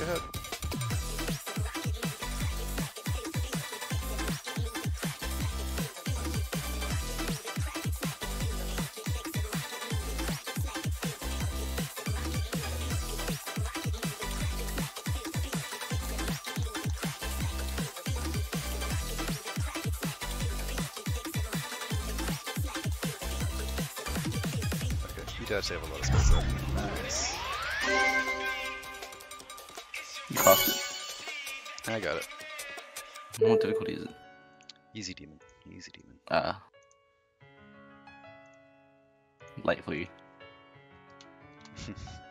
Okay, you do have a lot of space. Nice. I got it. What difficulty is it? Easy demon. Easy demon. Ah. Light for you.